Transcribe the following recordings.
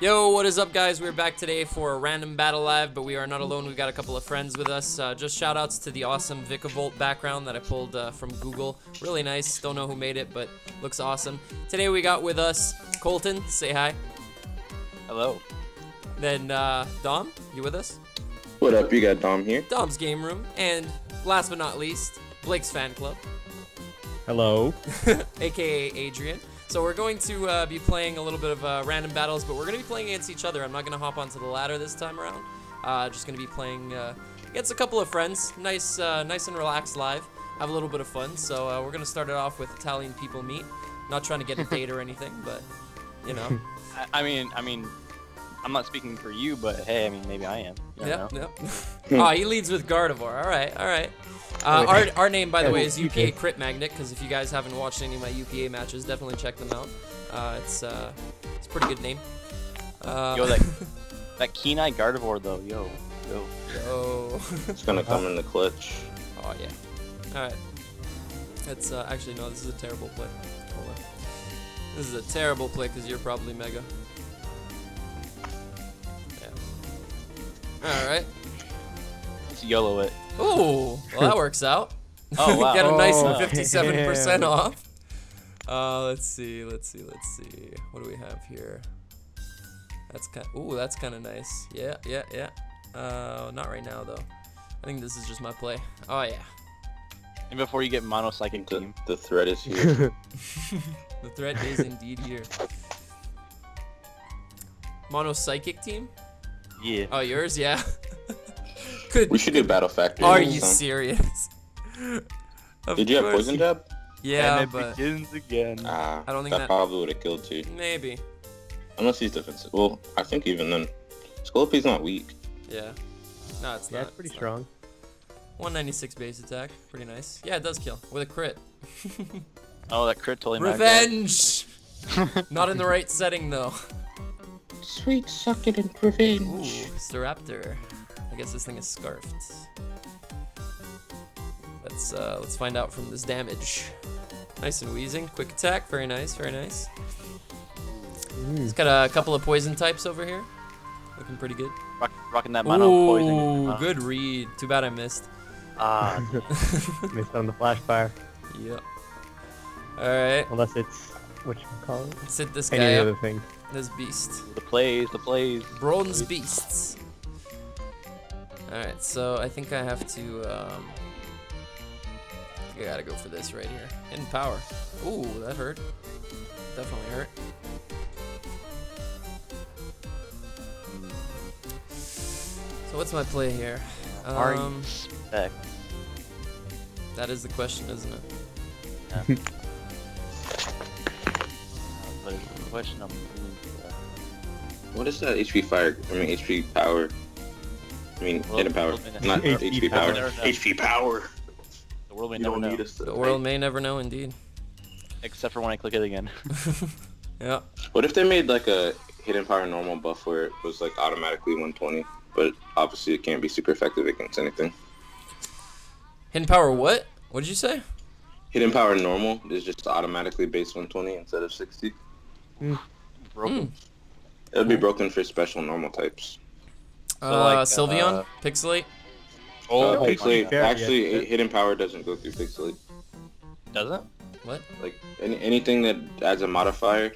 Yo, what is up, guys? We're back today for a random battle live, but we are not alone. We've got a couple of friends with us. Uh, just shout outs to the awesome Vikavolt background that I pulled uh, from Google. Really nice. Don't know who made it, but looks awesome. Today we got with us Colton. Say hi. Hello. Then uh, Dom, you with us? What up? You got Dom here. Dom's Game Room. And last but not least, Blake's Fan Club, Hello. aka Adrian. So we're going to uh, be playing a little bit of uh, random battles, but we're going to be playing against each other. I'm not going to hop onto the ladder this time around. Uh, just going to be playing uh, against a couple of friends. Nice, uh, nice and relaxed live. Have a little bit of fun. So uh, we're going to start it off with Italian people meet. Not trying to get a date or anything, but you know. I, I mean, I mean, I'm not speaking for you, but hey, I mean, maybe I am. Yeah, Yep, know? yep. oh, he leads with Gardevoir. All right, all right. Uh, our, our name, by the way, is UPA did. Crit Magnet, because if you guys haven't watched any of my UPA matches, definitely check them out. Uh, it's uh, it's a pretty good name. Uh, Yo, that that keen eye Gardevoir though, yo, yo. yo. It's gonna come in the clutch. oh yeah. All right. That's uh, actually no. This is a terrible play. Hold on. This is a terrible play because you're probably mega. Yeah. All right. Let's YOLO it. Ooh, well that works out. Oh wow. Get a nice Oh, 57% damn. off. Uh, let's see, let's see, let's see. What do we have here? That's kind. Ooh, that's kind of nice. Yeah, yeah, yeah. Uh, not right now though. I think this is just my play. Oh yeah. And before you get mono psychic The, team, the threat is here. The threat is indeed here. Mono psychic team? yeah. Oh, yours? Yeah. Could. we should do battle factory. Are you time. serious? Of Did you have poison jab? Yeah, and it but begins again. Ah, I don't think that, that- probably would have killed you. maybe. Unless he's defensive. Well, I think even then, Scolipede's not weak. Yeah. No, it's Yeah, not. it's pretty not. strong. 196 base attack, pretty nice. Yeah, it does kill with a crit. Oh, that crit totally knocked. Revenge. Not in the right setting though. Sweet succulent Ooh, revenge. Staraptor. I guess this thing is scarfed. Let's uh, let's find out from this damage. Nice and Weezing, quick attack, very nice, very nice. It's got a couple of poison types over here, looking pretty good. Rock, rocking that mono poison. Ooh, Uh, good read. Too bad I missed. Ah, Missed on the flash fire. Yep. All right, Unless it's what you call it. let's hit this Any guy of up. other thing. This beast. the plays, the plays. Bronze beasts. Alright, so I think I have to, um... I think I gotta go for this right here. Hidden power. Ooh, that hurt. Definitely hurt. So what's my play here? Are you Um, spec? that is the question, isn't it? But it's the question I'm What is that HP fire? I mean HP power. I mean Well, hidden power, not HP HP power. power. HP power. The world may You never know. need The world may never know, indeed. Except for when I click it again. Yeah. What if they made like a hidden power normal buff where it was like automatically 120, but obviously it can't be super effective against anything. Hidden power what? What did you say? Hidden power normal is just automatically base 120 instead of 60. Hmm. Broken. It would be hmm. broken for special normal types. So, uh, like, Sylveon? uh, Pixelate? Oh, my Pixelate. fair, Actually, yeah. hidden power doesn't go through Pixelate. Doesn't? What? Like any, anything that adds a modifier.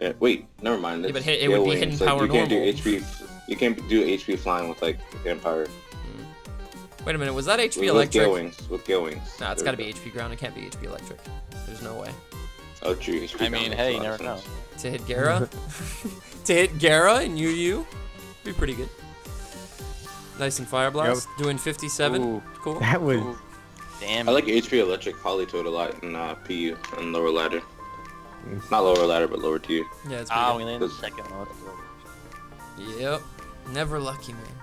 eh, wait, never mind. Yeah, but it would be Gale hidden Wings, like, power You can't do. HP. You can't do HP flying with like hidden power. Wait a minute, was that HP With, with electric? Gale Wings. With Gale Wings. No, it's There gotta we be HP ground. It can't be HP electric. There's no way. Oh, true. HP I mean, hey, you never of know. To hit Gara? to hit Gara and Yu Yu? Be pretty good. Nice and Fire Blast. Doing 57. Ooh. Cool. That was Ooh. Damn. I like HP electric Politoed a lot in uh, PU and lower ladder. Not lower ladder, but lower tier. Yeah, it's Ah, pretty we landed Cause- second. Let's go. good. Yep. Never lucky, man. Never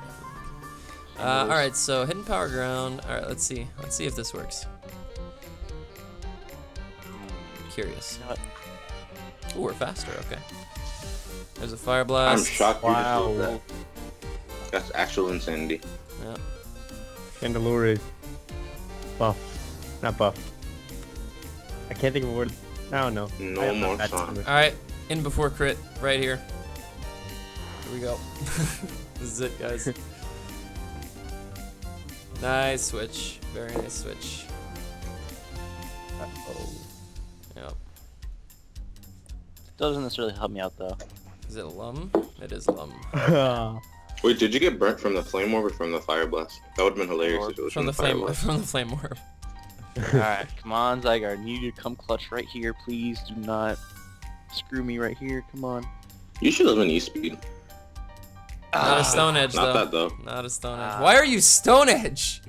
lucky. Uh, alright, so hidden power ground. Alright, let's see. Let's see if this works. Curious. What? Ooh, we're faster. Okay. There's a Fire blast. I'm Blast. shocked you just Wow. Did that. That's actual insanity. Yeah. Chandelure is buff. Not buff. I can't think of a word. I don't know. No I have more bad song. Alright, in before crit, right here. Here we go. this is it, guys. nice switch. Very nice switch. Uh-oh. Yep. Doesn't necessarily help me out though. Is it Lum? It is Lum. Wait, did you get burnt from the flame orb or from the fire blast? That would have been hilarious if it was From the flame, blast. from the flame orb. Alright, come on, Zygarde. Need you to come clutch right here, please. Do not screw me right here. Come on. You should live in East Speed. Not a Stone Edge Not though. that though. Not a Stone Edge. Ah. Why are you Stone Edge?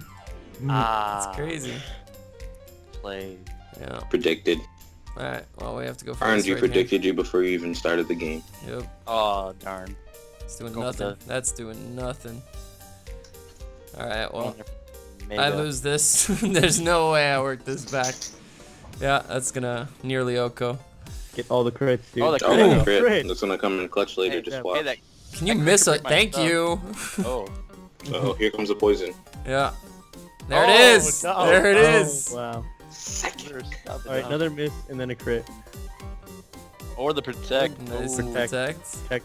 Ah, It's crazy. Play. Yeah. Predicted. All right. Well, we have to go for this RNG right predicted you before you even started the game. Yep. Oh darn. It's doing Go nothing. That's doing nothing. All right. Well, Mega. I lose this. There's no way I work this back. Yeah, that's gonna nearly OHKO. Get all the crits, dude. Oh, the Oh, crit. Ooh, crit. crit. That's gonna come in clutch later. Hey, just that- watch. Hey, that. Can you miss a? Thank stuff. you. Oh. Oh, here comes the poison. Yeah. There it Oh, is. no. There it Oh, is. wow. Second. Stop All right, another miss and then a crit. Or the protect. Nice Ooh, Protect. protect. Check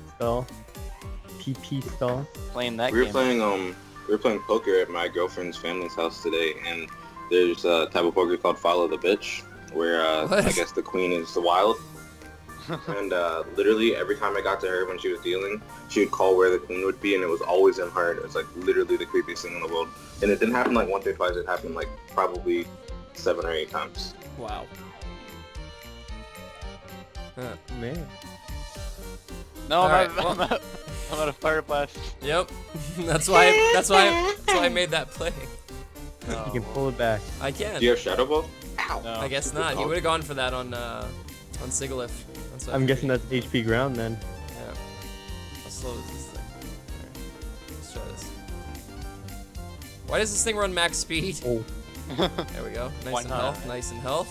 stall. PP stall. playing that We were game. playing um, we were playing poker at my girlfriend's family's house today, and there's a type of poker called Follow the Bitch, where uh, I guess the queen is the wild. and uh, literally every time I got to her when she was dealing, she would call where the queen would be, and it was always in her. and It was like literally the creepiest thing in the world. And it didn't happen like once or twice. It happened like probably seven or eight times. Wow. Uh, Man. No, I'm, Alright, at, well- I'm, at, I'm at a fire blast. yep. that's why. That's why. That's why I made that play. No, You can pull it back. I can. Do you have Shadow Ball? Ow. no. I guess not. He would have gone for that on uh, on Sigilyph. That's I I'm figured. guessing that's HP ground then. Yeah. How slow is this thing? Alright, Let's try this. Why does this thing run max speed? Oh. There we go. Nice Why and not? health. Nice and health.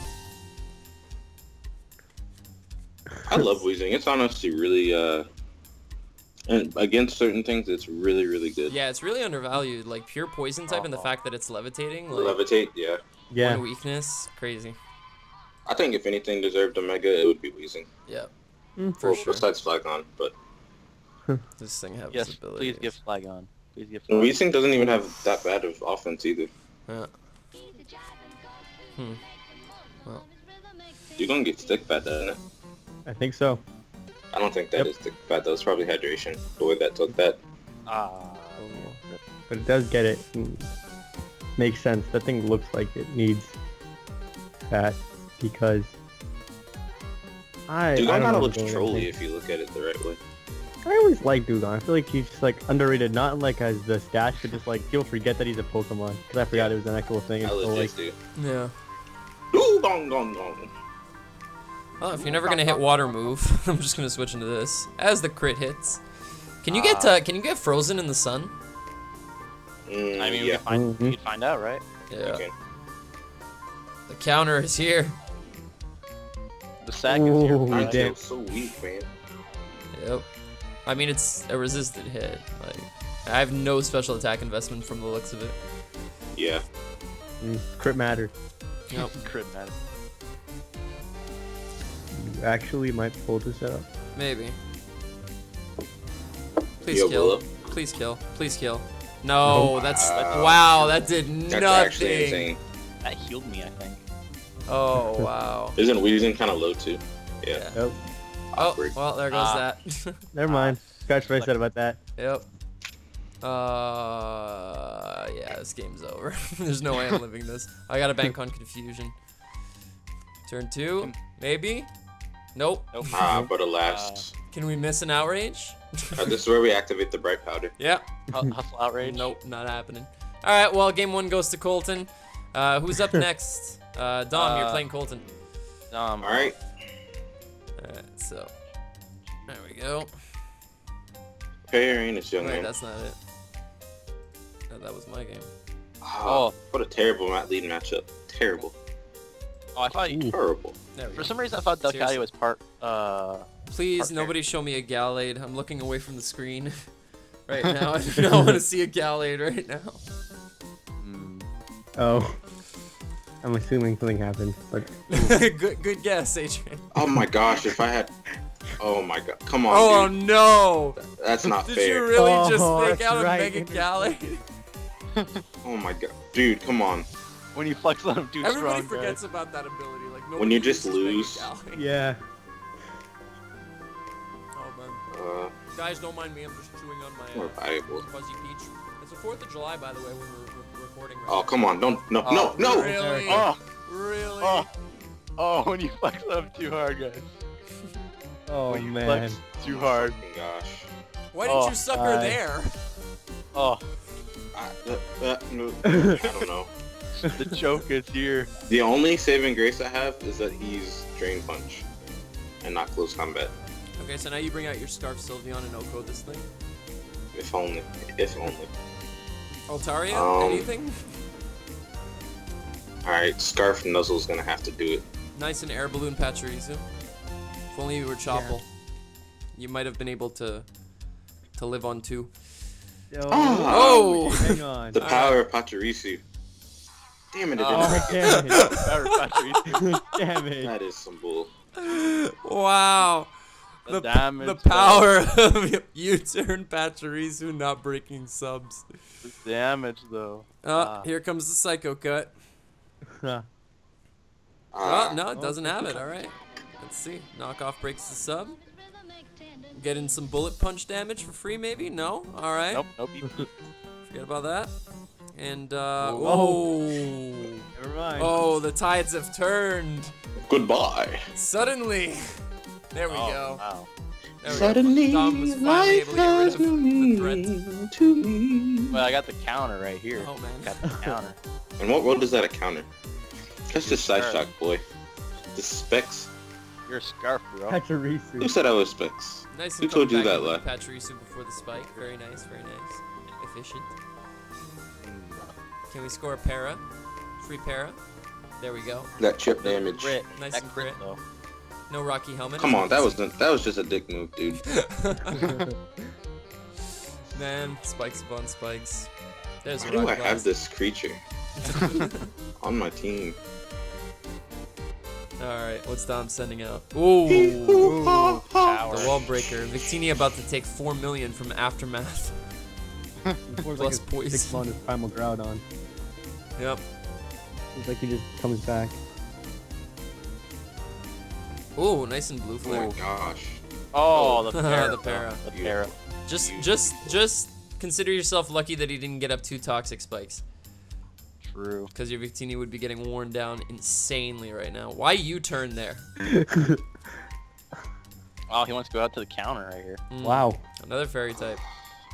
I love Weezing. It's honestly really uh, and against certain things, it's really really good. Yeah, it's really undervalued. Like pure poison type, and the fact that it's levitating. Like Levitate, yeah. Yeah. one weakness, crazy. I think if anything deserved a mega, it would be Weezing. Yeah, Mm. for well, sure. besides Flygon, but This thing has Yes, abilities. please give Flygon. Please give flag. Weezing doesn't even have that bad of offense either. Yeah. Hmm. You're gonna get stick fat, doesn't it? I think so. I don't think that Yep. is stick fat though. It's probably hydration. The way that took that. Ah. But it does get it. Makes sense. That thing looks like it needs fat because I. I Dewgong don't kinda know looks the trolly if you look at it the right way. I always like Dewgong. I feel like he's just like underrated, not like as the stash, but just like you'll forget that he's a Pokemon. Because I forgot it was an actual thing I until like legit do. Yeah. Ooh, gong, gong, gong. Oh, if you're never gonna hit water move, I'm just gonna switch into this as the crit hits. Can you get uh, can you get frozen in the sun? Mm, I mean, we yeah. could find, Mhm. we could find out, right? Yeah. Okay. The counter is here. The sack is here. Ooh, Mine right? damn. so weak, man. Yep. I mean, it's a resisted hit. Like, I have no special attack investment from the looks of it. Yeah. mm, crit matter. Yep. Crit man. You actually might pull this out. Maybe. Please Yo, kill. Willow. Please kill. Please kill. No, Wow. that's wow. That did That's actually nothing. insane. That healed me, I think. Oh wow. Isn't Weezing kind of low too? Yeah. Yeah. Nope. Oh Awkward. well, there goes Ah. that. Never mind. Scratch what I said about that. Yep. Uh, yeah, this game's over. There's no way I'm living this. I gotta bank on confusion. Turn two, maybe. Nope. Nope. Ah, but alas. Can we miss an outrage? Uh, this is where we activate the bright powder. yeah. Hu- Hustle outrage. Nope, not happening. All right, well, game one goes to Colton. Uh, who's up next? Uh, Dom, you're Uh, playing Colton. Dom. All right. All right, so there we go. Pay Arenas, young Wait, man. that's not it. No, that was my game. Oh, what a terrible mat lead matchup. Terrible. Oh, I thought you, Ooh. Horrible. There we for go. some reason I thought Seriously. Delcadia was part. Uh, Please, Partner. nobody show me a Gallade. I'm looking away from the screen right now. I do not want to see a Gallade right now. mm, Oh. I'm assuming something happened, but good, good guess, Adrian. Oh my gosh, if I had Oh my god. Come on, Oh dude. no! That's not Did fair. Did you really Oh, just fake that's out a right, Mega Inter- Gallade? Oh my god. Dude, come on. When you flex on him too Everybody strong, forgets guys. about that ability. Like nobody When you just uses lose. Yeah. Oh man. Uh, Guys, don't mind me. I'm just chewing on my more uh, valuable. fuzzy peach. It's the 4th of July, by the way, when we're re- recording right Oh, now. come on. Don't. No, Oh, no, no. Really? Oh, Really? oh, oh, when you flex on him too hard, guys. Oh when you man. flex too hard. Fucking Gosh. Why didn't Oh, you suck her there? Oh, I, uh, uh, I don't know. The joke is here. The only saving grace I have is that he's Drain Punch and not Close Combat. Okay, so now you bring out your Scarf Sylveon and OHKO this thing. If only. If only. Altaria, Um, anything? Alright, Scarf Nuzzle's gonna have to do it. Nice and air balloon Pachirisu. If only you were Chople. You might have been able to to live on two. Oh! Hang on. The Alright. power of Pachirisu. Damn it, it Oh. didn't Damn it. Damn it. That is some bull. Wow. The The, damage, the though. power of U-turn Pachirisu not breaking subs. The damage, though. Uh, Ah. here comes the Psycho Cut. Huh. Ah, Oh, no, it Oh. doesn't have it. All right. Let's see. Knockoff breaks the sub. Getting some bullet punch damage for free, maybe? No? All right. Nope, nope. you- Forget about that. And, uh, Whoa. oh. Never mind. Oh, the tides have turned. Goodbye. Suddenly. There we oh, go. Wow. There Suddenly, go. Dom was finally able to get rid life has the no meaning to me. Well, I got the counter right here. Oh, man. Got the counter. And what world is that a counter? That's just side Sure. shock, boy. The specs. You're a scarf, bro. Who said I was specs? Nice Who told you that, in with Pachirisu before the spike. Very nice, very nice. Efficient. Can we score a para? Free para? There we go. That chip damage. Crit. Nice that and crit, crit. though. No Rocky helmet. Come on, that was that was just a dick move, dude. Man, spikes upon spikes. There's Why do rock I have this creature on my team? Alright, what's Dom sending out? Ooh! Power. The wall breaker. Victini about to take 4 million from Aftermath. Plus like a poison. six bonus primal Groudon. Yep. It's like he just comes back. Ooh, nice and blue Oh flare. my gosh. Oh, the para. The para. The para. Just, just, just consider yourself lucky that he didn't get up two toxic spikes. True. Because your Victini would be getting worn down insanely right now. Why you turn there? Oh, he wants to go out to the counter right here. Mm, Wow. Another fairy type.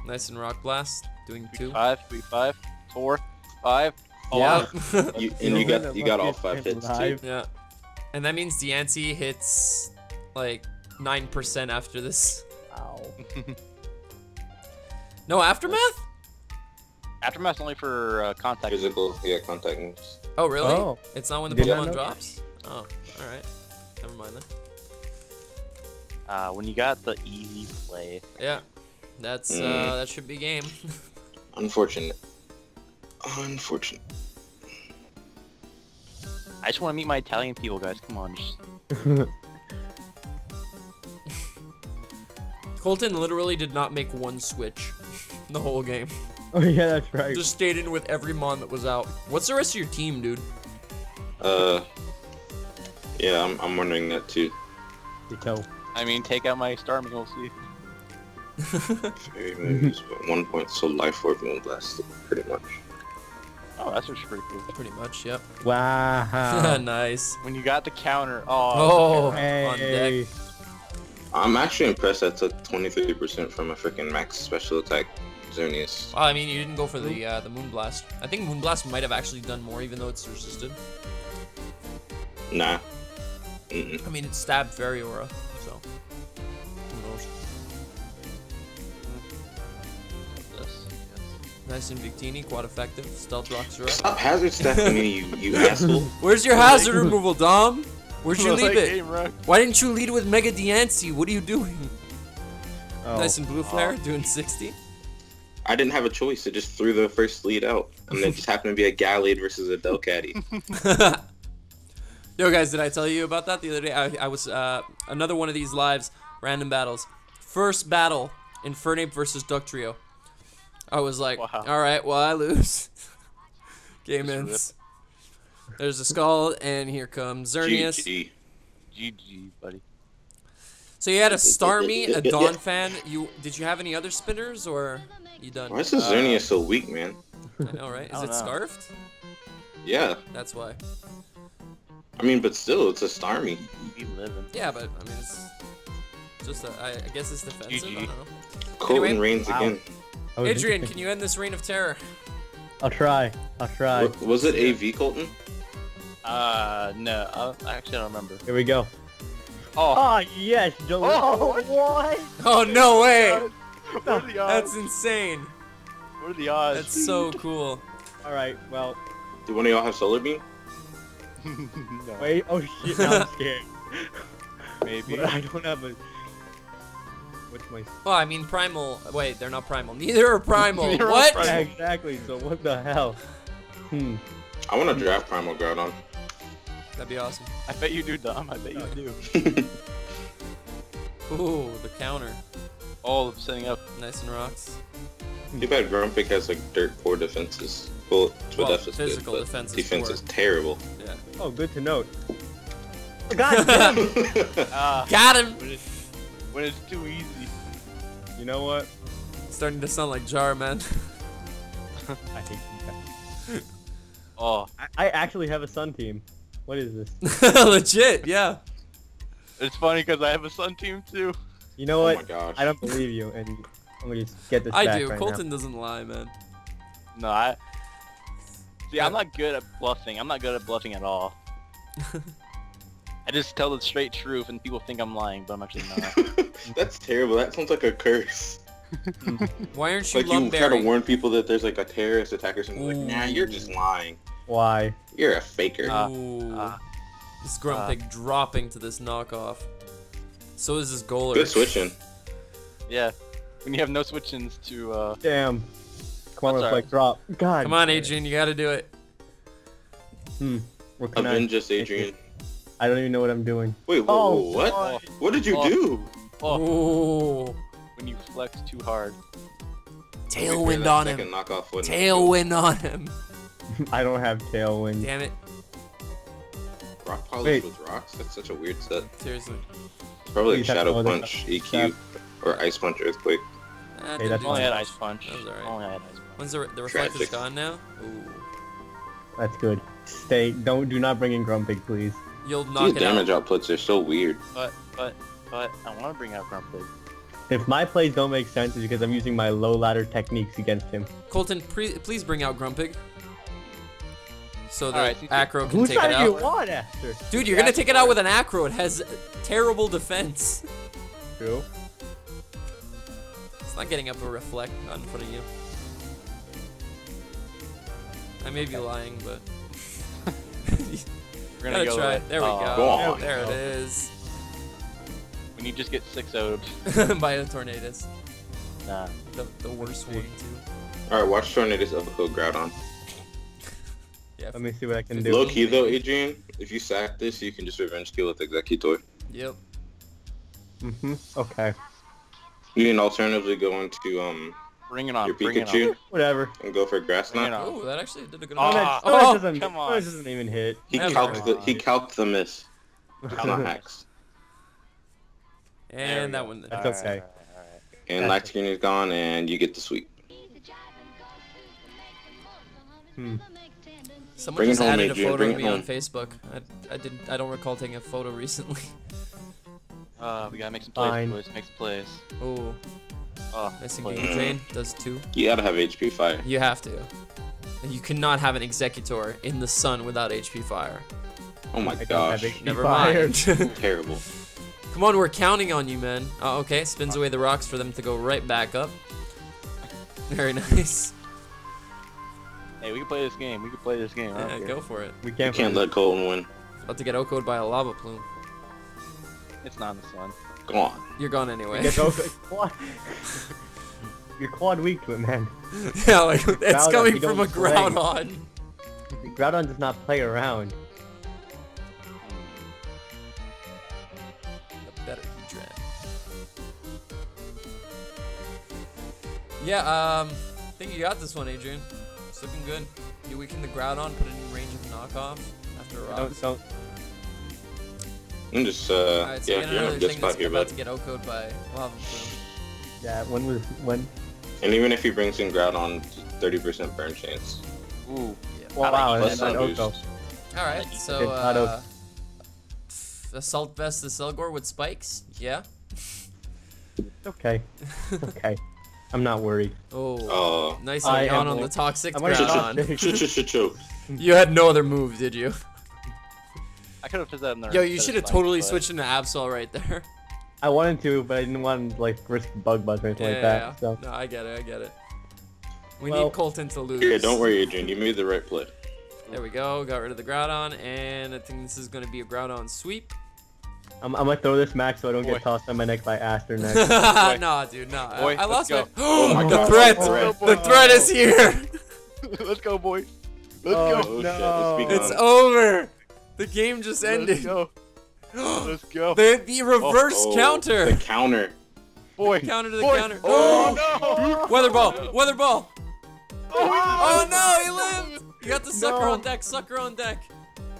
Nice and rock blast. Doing Three, two. five, three, five, four, five. Oh, Yeah. You, and you got you got all five hits man too. yeah. And that means Diancie hits like 9% after this. Wow. No aftermath? Aftermath's only for uh, contact. Physical, yeah, contact moves. Oh, really? Oh. It's not when the Did not Pokemon drops? Oh, alright. Never mind then. Uh, when you got the easy play. Yeah. That's, uh, Mm. that should be game. Unfortunate. Unfortunate. I just want to meet my Italian people, guys. Come on. Just... Colton literally did not make one switch the whole game. oh yeah, that's right. Just stayed in with every mon that was out. What's the rest of your team, dude? Uh, yeah, I'm, I'm wondering that too. You tell. I mean, take out my Starmie, we'll see. Fairy moves, but one point, so life orb Moonblast pretty much. Oh, that's actually pretty cool. Pretty much, yep. Wow. nice. When you got the counter. Oh. Oh, on hey. deck. I'm actually impressed I took 23% from a freaking max special attack Xerneas. Well, I mean, you didn't go for the uh, the Moonblast. I think Moonblast might have actually done more, even though it's resisted. Nah. Mm-mm. I mean, it stabbed Fairy Aura, so Nice and Victini, quad effective. Stealth rocks her up. Stop hazard staffing me, you, you asshole. Where's your hazard removal, Dom? Where'd you leave it? Game. Why didn't you lead with Mega Diancie? What are you doing? Oh. Nice and blue flare, doing 60. I didn't have a choice. It just threw the first lead out. And it just happened to be a Gallade versus a Delcatty. Yo, guys, did I tell you about that the other day? I, I was uh, another one of these lives. Random battles. First battle, Infernape versus Dugtrio. I was like, Wow. all right, well I lose. Game Just ends. There's a skull, and here comes Xerneas. GG. GG, buddy. So you had a Starmie, a Dawn fan. You did you have any other spinners, or you done? Why is this Uh, Xerneas so weak, man? I know, right? Is it know. scarfed? Yeah. That's why. I mean, but still, it's a Starmie. We living. Yeah, but I mean, it's just a, I, I guess it's defensive. I GG. don't know. Colton Anyway. reigns Wow. again. That was Adrian, can you end this reign of terror? I'll try. I'll try. Wa- Was it AV Colton? Uh, no. I actually, don't remember. Here we go. Oh, Oh yes, Joe. Oh, what? Oh no way! what are the odds? That's insane. What are the odds? That's so cool. All right. Well, Do one of y'all have Solar Beam? no, wait. Oh shit. Now I'm scared. maybe. But I don't have a. What's my? Well, I mean, primal. Wait, they're not primal. Neither are primal. Neither are what? primal. Exactly. So what the hell? Hmm. I want to draft Primal Groudon. That'd be awesome. I bet you do, Dom. I bet you do. Ooh, the counter. Oh, I'm setting up. Nice and rocks. Too bad Grumpig has like dirt poor defenses. Well, Well, defense is physical good, but defense is defense is terrible. Yeah. Oh, good to note. God damn it. Ah, Got him. when it's, when it's too easy. You know what? Starting to sound like Jar, man. I hate you guys. Oh, I, I actually have a Sun team. What is this? Legit, yeah. it's funny because I have a Sun team too. You know oh what? my gosh. I don't believe you, and I'm gonna just get this I back do. right Colton doesn't lie, man. No, I. See, I'm not good at bluffing. I'm not good at bluffing at all. I just tell the straight truth, and people think I'm lying, but I'm actually not. That's terrible. That sounds like a curse. Why aren't you Like you try to warn people that there's like a terrorist attack or something. Like, nah, you're just lying. Why? You're a faker. Uh, Ooh. uh, this Grumpig dropping to this knockoff. So is this Goaler. Good switching. yeah. When you have no switch-ins to, uh, Damn. Come on, That's reflect drop. God. Come on. Adrian, you gotta do it. Hmm. What can I? Avenge us, Adrian. I don't even know what I'm doing. Wait, whoa, Oh, what? God. What did you Oh. do? oh, Ooh. when you flex too hard. Tailwind on him. Knockoff wouldn't- Tailwind on him. I don't have tailwind. Damn it. Rock polish Wait. with rocks. That's such a weird set. Seriously. It's probably like Shadow Punch, stuff. EQ, or Ice Punch, Earthquake. Ah, Hey, that's Only had. Ice Punch. That was alright. Only had Ice Punch. When's the, the reflector's Tragic. gone now? Ooh. That's good. Stay. Don't. Do not bring in Grumpig, please. You'll knock These it damage out. outputs are so weird. But, but, but, I want to bring out Grumpig. If my plays don't make sense, it's because I'm using my low ladder techniques against him. Colton, pre- please bring out Grumpig. So that Alright, you take- Acro can Who's take it trying to out. get what after? Dude, you're gonna take it out with an Acro. It has terrible defense. True. It's not getting up a reflect out in front of you. I may be lying, but We're gotta gonna go try. with- There we oh, go. Go. There it is. When you just get 6 0 By the Tornadus. Nah. The, the worst one, too. Alright, watch Tornadus Uppercut Groudon. Yeah. Let me see what I can do. Low key though, Adrian, if you sack this, you can just revenge kill with Exeggutor. Yep. Mm-hmm. Okay. You can alternatively go into um Bring it on. your bring it Pikachu on. Whatever. and go for Grass Knot. Oh, that actually did a good Oh, amount. Ah, Oh, oh, doesn't, come on. it doesn't even hit. He Never calced the he calced the miss. Count hacks. There and that one. That's Alright, okay. alright, alright. And Light Screen is gone and you get the sweep. Hmm. Someone Bring it just home, added a photo bring of it me on. Facebook. I, I didn't. I don't recall taking a photo recently. Uh, we gotta make some plays, Fine. boys. Make some plays. Oh, Oh, nice plays. engaging. Jane does two. You gotta have HP fire. You have to. You cannot have an Exeggutor in the sun without HP fire. Oh my I gosh. Never mind. Terrible. Come on, we're counting on you, man. Oh, okay, spins away the rocks for them to go right back up. Very nice. Hey, we can play this game. We can play this game. Yeah, go for it. We can't. can't let Colton win. About to get OK'd by a lava plume. It's not in the sun gone. You're gone anyway. You're, quad. Weak to it, man. Yeah, like it's Groudon, coming from a play. Groudon. Groudon does not play around. A better Heatran. Yeah, um, I think you got this one, Adrian. It's looking good. You weaken the Groudon, put it in range of knockoff after a rock. Don't, don't, I'm just, uh, Alright, so yeah, you're in a good spot here, about bud. to get OHKO'd by Lava Plume. Yeah. When was when? And even if he brings in Groudon, 30% burn chance. Ooh. Well, wow, Plus and then sun OHKO. boost. Alright, so, Okay, not uh, Assault Vest the Selgor with spikes? Yeah? Okay. Okay. I'm not worried. Oh, Oh. nice I and on the toxic I'm gonna Groudon. You had no other move, did you? I could have put that in there. Yo, you should have totally but- switched into Absol right there. I wanted to, but I didn't want to like risk bug buzz or anything yeah, like yeah, that. So No, I get it, I get it. We Well- need Colton to lose. Yeah, don't worry, Adrian. You made the right play. There we go, got rid of the Groudon, and I think this is going to be a Groudon sweep. I'm, I'm gonna throw this max so I don't Boy. get tossed on my neck by Aster next. nah, dude, nah. Boy, I, I lost let's my. go. Oh my the God, threat! the threat. The threat is here! Let's go, boys. Let's Oh, go. Oh, shit, no. let's be it's gone. over! The game just Let's ended. go. Let's go. the, the reverse Oh, counter! The counter. Boy. Counter to the Boy. counter. Oh, oh no! Weather ball! Weather ball! no. Oh no, he lived! You got the sucker No. on deck, sucker on deck.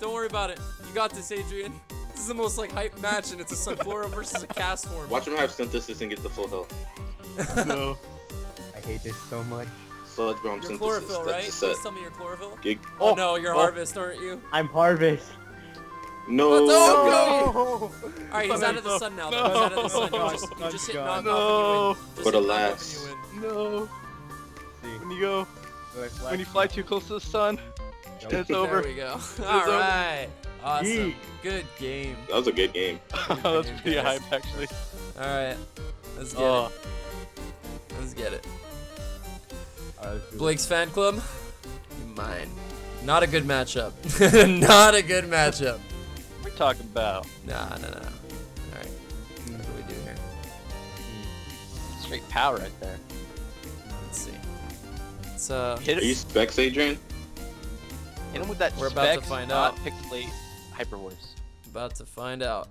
Don't worry about it. You got this, Adrian. This is the most like hype match, and it's a Sunflora versus a Castform. Watch him have synthesis and get the full health. no. I hate this so much. Sludge bomb You're synthesis. chlorophyll, right? That's the Please set. tell me you're chlorophyll. Gig. Oh, Oh, no, you're oh. harvest, aren't you? I'm Harvest. No. Let's go! No. Alright, he's out of the sun now. Though. He's out of the sun. You just, you just hit knock No. off and you win. Just But alas. you win. No. When you go, do when you fly too close to the sun, Nope. it's There over. we go. over. Alright. Awesome. Yeet. Good game. That was a good game. That's pretty hype, actually. Alright. Let's get Oh, it. Let's get it. Alright, let's do Blake's fan club. Mine. Not a good matchup. Not a good matchup. What are talking about? Nah, no, no. Alright. What do we do here? Straight power right there. Let's see. It's uh Hit Are you. Specs, Adrian? Hit him with that We're about to find not out. Pixelate hyper voice. about to find out.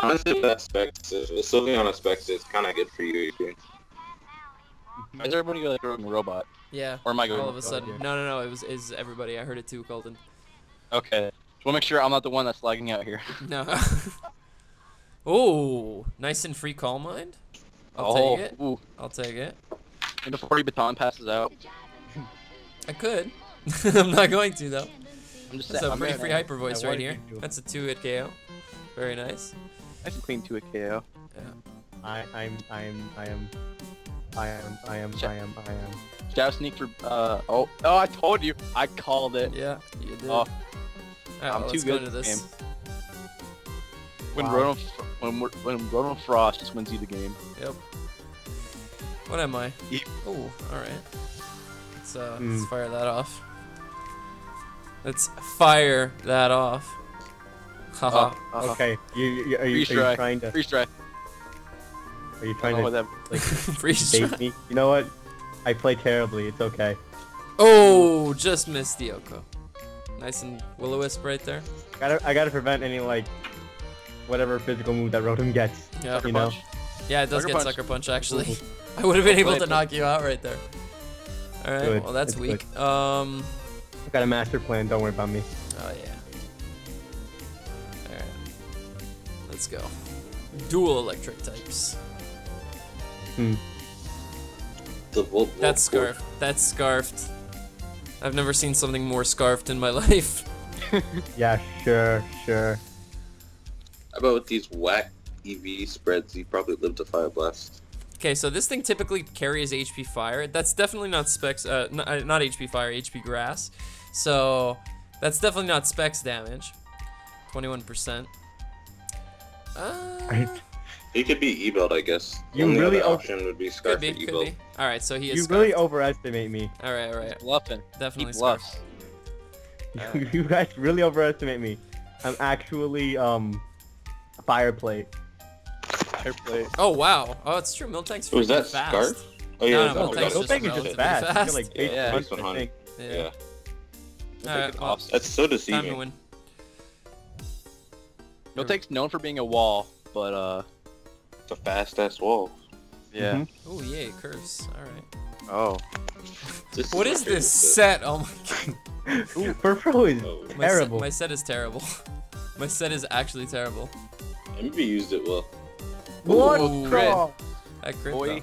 Honestly, if that Specs, if Sylveon Specs is kind of good for you, Adrian. Is everybody like going robot? Yeah. Or am I going? All of a sudden. No, no, no. It was is everybody. I heard it too, Colton. Okay. Just want to make sure I'm not the one that's lagging out here. No. oh, nice and free Calm Mind. I'll oh, take it. Ooh. I'll take it. And before your baton passes out, I could. I'm not going to though. I'm just That's saying. a I'm pretty free hyper voice Yeah, right here. That's a two hit KO. Very nice. Nice and clean to a KO. Yeah. I, I'm, I'm, I am, I am, I am, I am, I am. Shadow sneak for uh oh oh I told you I called it. Yeah, you did. Oh, Alright, I'm well, too good go at this this. when Wow. Rotom when we're, when Rotom Frost just wins you the game. Yep. What am I? Yeet. Oh, alright. Let's, uh, Hmm. let's fire that off. Let's fire that off. Haha. Uh-huh. Okay, you, you, are, you, are you trying to, Freeze dry. Are you trying don't to what that. Freeze bait try. me? You know what? I play terribly. It's okay. Oh, just missed the OHKO. Nice and will-o-wisp right there. I Gotta, I gotta prevent any like, whatever physical move that Rotom gets. Yeah. Sucker You know? punch. Yeah, it does Sucker get punch. sucker punch actually. I would have been able to knock you out right there. All right, Good, well that's it's weak. Um, I got a master plan. Don't worry about me. oh yeah. All right, let's go. Dual electric types. Hmm. The Volt, That's Volt scarf. That's scarfed. I've never seen something more scarfed in my life. Yeah, sure, sure. How about with these whack EV spreads? You probably live to Fire Blast. Okay, so this thing typically carries HP fire. That's definitely not specs. Uh, not, uh, not HP fire, HP grass. So that's definitely not specs damage. Twenty-one percent. Uh, He could be E-Belt, I guess. You Only really other option would be could Scarf be, or could E-Belt. be. All right, so he is. You really overestimate me. All right, all right. Bluffing. Definitely He bluffs. Alright. you guys really overestimate me. I'm actually um, a fire plate. Fair play. Oh wow. Oh, it's true. Miltank's Was that. Scarf? Oh yeah, no, no, Miltank's just it. Is just fast. fast. He's like Yeah, eight yeah, punch, he's I think. Yeah. Yeah. All right, Miltank's well. That's so time to deceiving. win. Miltank's known for being a wall, but uh, It's a fast ass wall. Yeah. Mhm. Oh yay, curse. All right. Oh. This What my is this favorite set? Oh my god. Furfrou is Oh. My terrible. Set, my set is terrible. my set is actually terrible. set. MV used it well. What? Ooh. Crit. That crit Boy.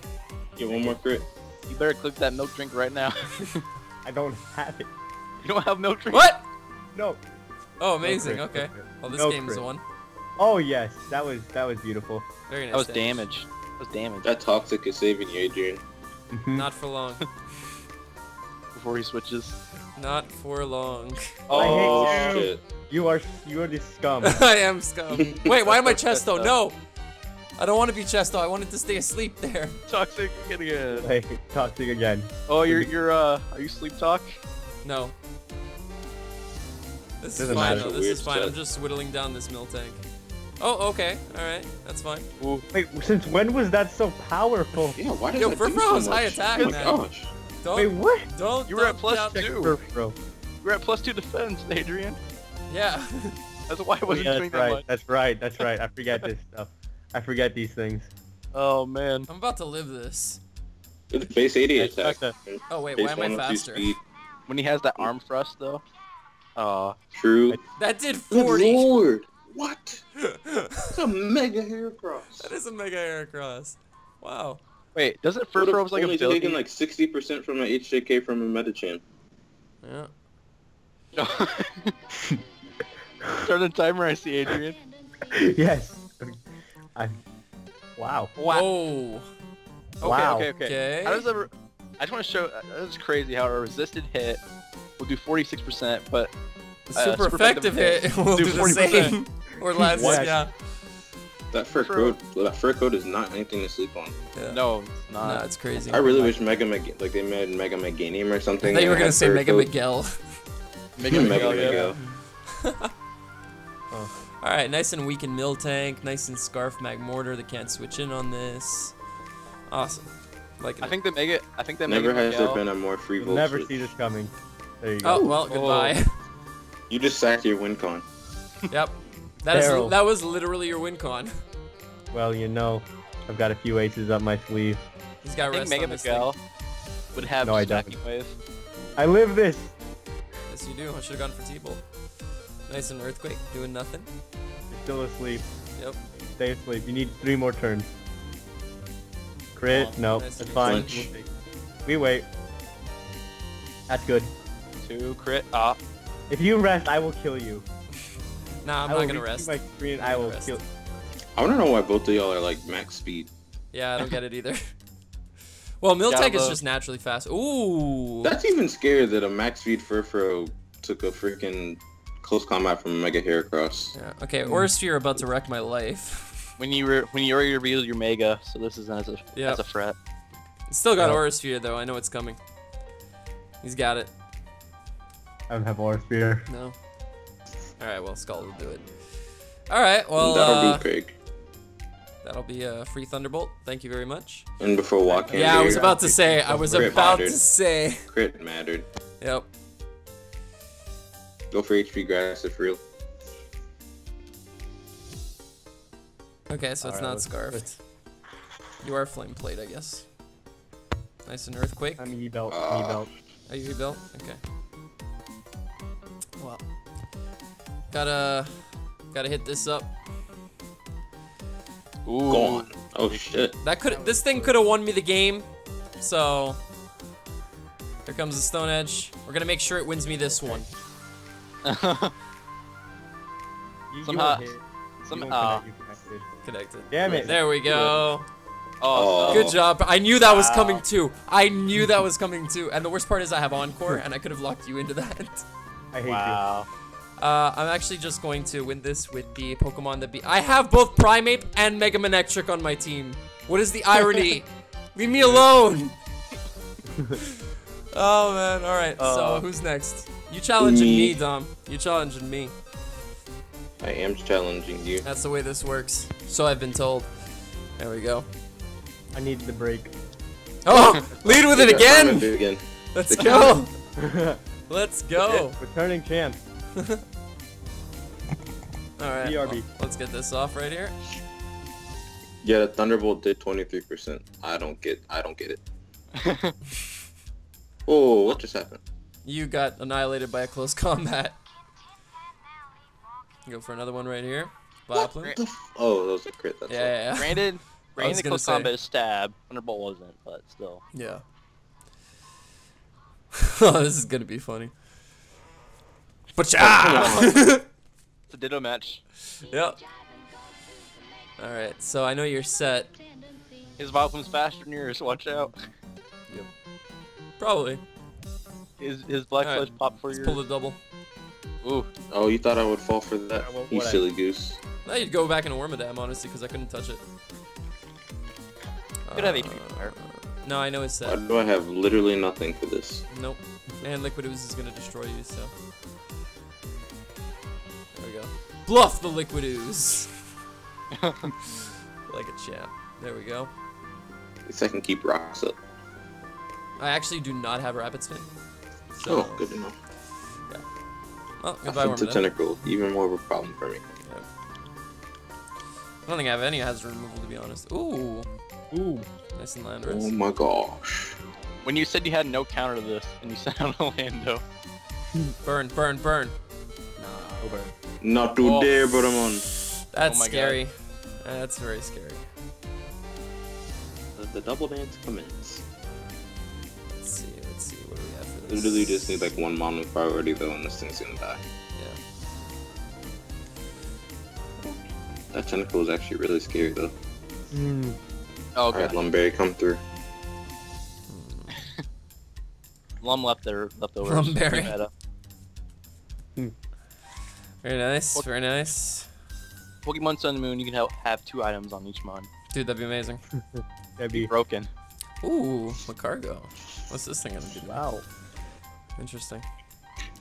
Get one more crit. you better click that milk drink right now. I don't have it. you don't have milk drink? What? No. Oh, amazing. no okay. crit. Well, this No game is crit. the one. Oh yes, that was that was beautiful. Very nice. That was damage. That was damage. That toxic is saving you, Adrian. Mhm. Not for long. Before he switches. Not for long. Oh hate you. shit. You are you are the scum. I am scum. Wait, why am I Chesto? No. I don't want to be Chesto. I wanted to stay asleep there. Toxic again. hey, toxic again. Oh, you're you're uh, are you sleep talk? No. This is Doesn't fine matter. though. This Weird is fine. I'm just whittling down this Miltank. Oh, okay. All right. That's fine. Ooh. Wait, since when was that so powerful? Yeah, why does Yo, that do Furfrou so has high attack, Oh my man. gosh. Don't. Wait, what? Don't. You were at don't plus two. Check Furfrou. You're at plus two defense, Adrian. Yeah. That's why I wasn't yeah, doing that's that right. much. That's right. That's right. I forget this stuff. I forget these things. Oh man. I'm about to live this. It's base 80 attack. Oh wait, Base why am I faster? When he has that arm thrust though. Uh, True. That did Good 40. lord. What? It's a mega Heracross. that is a mega Heracross. Wow. wait, doesn't Would have Furfrou was like a only ability? taken like 60% from an HJK from a Medicham. Yeah. Start the timer, I see Adrian. yes. I. Wow. Wow. Whoa. Okay, Wow. okay, okay. Okay. How does a, re- I just want to show. Uh, this is crazy how a resisted hit will do 46%, but The Uh, super super effective effective hit will do do the 40%. same. Or less. What? Yeah. That fur coat, that fur coat is not anything to sleep on. yeah. no, it's Nah, not. it's crazy. I really wish Mega Meg, like they made Mega Meganium or something. I something. thought you were gonna say fur Mega coat. Miguel. Mega Mega Miguel, yeah. Miguel. All right, nice and weak in Miltank, nice and scarf Magmortar that can't switch in on this. Awesome. Like I think the Mega. I think that Never Mega has there been a more free You'll never switch. see this coming. There you go. Oh well, goodbye. Oh. You just sacked your wincon. yep. That is that was literally your win con. Well, you know, I've got a few aces up my sleeve. He's got I think Mega on this Miguel would have No, I stacking wave. I live this. Yes, you do. I should have gone for T-Bolt. Nice and earthquake, doing nothing. You're still asleep. Yep. Stay asleep. You need three more turns. Crit? Oh, no, nice that's fine. We'll. We wait. That's good. Two crit. Ah. If you rest, I will kill you. Nah, I'm I not gonna rest. My screen, I will rest. kill. I want to know why both of y'all are like max speed. Yeah, I don't get it either. well, Miltank is just naturally fast. Ooh. That's even scarier that a max speed Furfrou took a freaking close combat from a Mega Heracross. Yeah. Okay, Aura Sphere about to wreck my life. When you re- when you already revealed your Mega, so this isn't as a Yep. as a threat. Still got Yeah. Aura Sphere though. I know it's coming. He's got it. I don't have Aura Sphere. No. All right. Well, Skull will do it. All right. Well, That'll uh, do, Craig. that'll be a free Thunderbolt. Thank you very much. And before walking, Yeah, I was about to say. I was Crit about to say. crit mattered. Yep. Go for HP grass if real. Okay, so it's Alright, not scarfed. You are flame plate, I guess. Nice and earthquake. I'm E belt. Ah. E belt. Are you E belt? Okay. Gotta gotta hit this up. Ooh. Gone. Oh shit. That could this thing could have won me the game. So here comes the Stone Edge. We're gonna make sure it wins me this one. You, you Somehow- won't hit. You some- won't ah. connect, you connected. Connected. Damn it. There we go. oh, Oh. Good job. I knew that was coming too. I knew that was coming too. And the worst part is I have Encore, and I could have locked you into that. I hate you. wow. Uh, I'm actually just going to win this with the Pokemon that be. I have both Primeape and Mega Manectric on my team. What is the irony? Leave me alone. oh man. All right. so Uh. who's next? You challenging me, Me. Dom. You challenging me. I am challenging you. That's the way this works. So I've been told. There we go. I need the break. Oh, lead with it again. Again. Let's go. Let's go. Returning champ. All right. BRB. well, let's get this off right here. Yeah, the Thunderbolt did 23%. I don't get I don't get it. Oh, what just happened? You got annihilated by a close combat. Go for another one right here. Vileplume. What the f- oh, that was a crit. That's Yeah, all. yeah, yeah. Granted, was granted the close say. combat is stab. Thunderbolt wasn't, but still. Yeah. oh, this is gonna be funny. But yeah. It's a ditto match. yep. All right, so I know you're set. His Vileplume's faster than yours. Watch out. Yep. Probably. His his Black Alright, Sludge pop for Let's pull the double. Ooh. Oh, you thought I would fall for that? Yeah, what you would I? silly goose. Now you'd go back into Wormadam, honestly, because I couldn't touch it. Could have HP Uh, fire. No, I know it's Why set. do I have literally nothing for this? Nope. And Liquid Ooze is gonna destroy you, so. There we go. Bluff the Liquid Ooze! like a champ. There we go. At least I can keep rocks up. I actually do not have Rapid Spin. So, Oh, good to know. Oh, goodbye, Offensive Wormadam. tentacle, even more of a problem for me. I don't think I have any hazard removal, to be honest. Ooh, Ooh. nice and Oh my gosh. When you said you had no counter to this, and you sent out Orlando. Burn, burn, burn. Over. Not too Oh. dare, Butamon. That's Oh my God. scary. That's very scary. Let the double dance commence. Let's see, let's see. What do we have for this? Literally just need like one mono priority though, and this thing's gonna die. Yeah. That tentacle is actually really scary though. Mm. Oh Alright. Lumberry, come through. Lum left there leftovers. Lumberry. Meta. Very nice, What- very nice. Pokemon Sun and Moon, you can have, have two items on each mon. Dude, that'd be amazing. That'd be Broken. Ooh, Magcargo. What's this thing gonna do? wow. Interesting.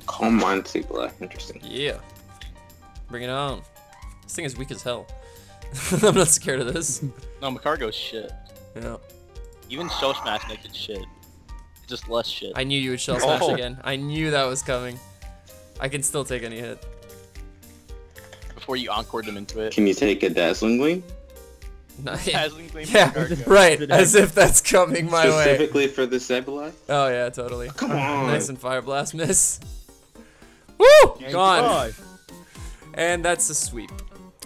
Calm mind, see. Interesting. Yeah. Bring it on. This thing is weak as hell. I'm not scared of this. No, Magcargo's shit. Yeah. Even Shell Smash makes it shit. Just less shit. I knew you would shell smash Oh. again. I knew that was coming. I can still take any hit. Before you encored them into it. Can you take a dazzling gleam? Not yet. Dazzling Gleam Yeah, right. As if that's coming my way. Specifically for the Sableye? Oh yeah, totally. Come on. Nice and fire blast miss. Woo! Gone. And that's a sweep.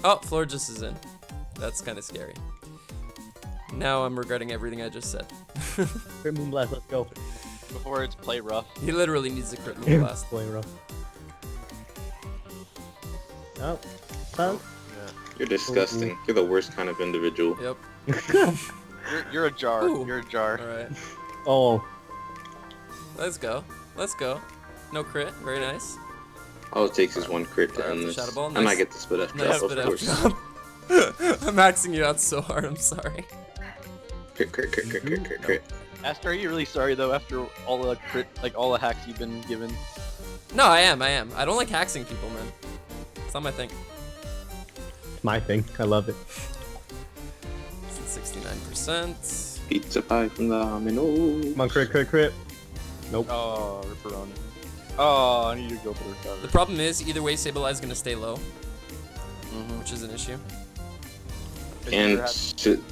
Oh, Florges is in. That's kind of scary. Now I'm regretting everything I just said. Crit Moonblast, let's go. Before it's play rough. he literally needs a crit Moonblast. Playing rough. Oh. Huh? You're disgusting. You're the worst kind of individual. Yep. You're, you're a jar. Ooh. You're a jar. All right. Oh. Let's go. Let's go. No crit. Very nice. All it takes is one crit to end this. Shadow Ball, And I nice. get the split F Nice drop, bit of of course. job. I'm maxing you out so hard. I'm sorry. Crit, crit, crit, crit, crit, crit, crit. Mm-hmm. Aster, are you really sorry though after all the crit, like all the hacks you've been given? No, I am. I am. I don't like hacking people, man. It's not my thing. It's my thing. I love it. 69%. Pizza pie from the domino. Come on, crit, crit, crit. Nope. Oh, Ripperoni. Oh, I need to go for the The problem is, either way, Sableye is going to stay low, Mhm. which is an issue. And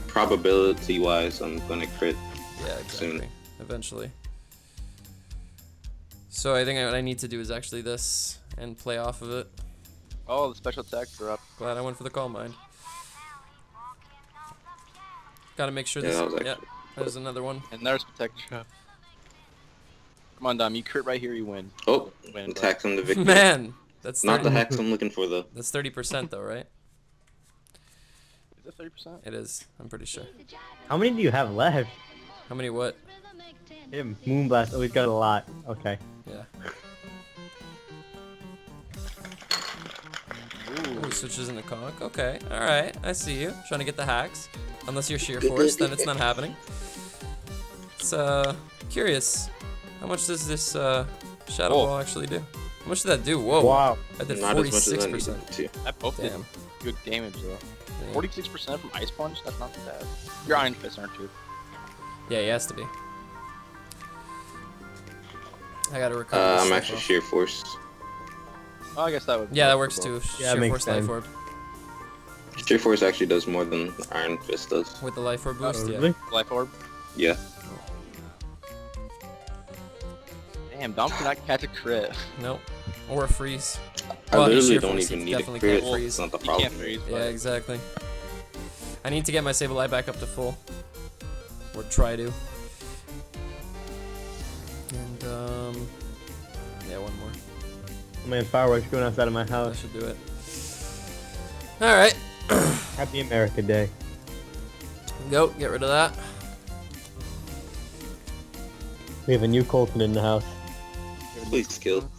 probability wise, I'm gonna crit. Yeah, Soon. exactly. Eventually. So I think what I need to do is actually this and play off of it. Oh, the special attacks are up. Glad I went for the Calm Mind. Gotta make sure Yeah, this. that was Yeah, there's another one. And there's Protect Trap. Come on, Dom. You crit right here, you win. Oh, Win, bro. attacks on the victim. Man, that's Not the 30, hacks I'm looking for though. that's thirty percent though, right? Is it 30%? It is. I'm pretty sure. How many do you have left? How many? What? Him. Moonblast oh, always got a lot. Okay. Yeah. Ooh, switches into conk. Okay, all right. I see you trying to get the hacks. Unless you're sheer force, then it's not happening. It's uh curious. How much does this uh shadow Whoa. ball actually do? How much did that do? Whoa. Wow. I did Not as much as I 46 needed percent. to. That both did Damn. good damage though. 46% from Ice Punch? That's not bad. You're Iron Fist, aren't you? Yeah, he has to be. I gotta recover. Uh, I'm actually off. sheer force. Oh, I guess that would. Yeah, that works as well. too. Yeah, sheer makes force life sense. orb. Straight Force actually does more than Iron Fist does. With the life orb boost, Oh, yeah. really? Life orb. Yeah. Damn, Dom cannot catch a crit. Nope. Or a freeze. I Well, literally sheer don't even it need a crit. can't freeze. It's not the problem. can't freeze. Yeah, exactly. I need to get my Sableye back up to full. Or try to. Oh man, fireworks going outside of my house. I should do it. Alright. Happy America Day. Go, get rid of that. We have a new Colton in the house. Please kill.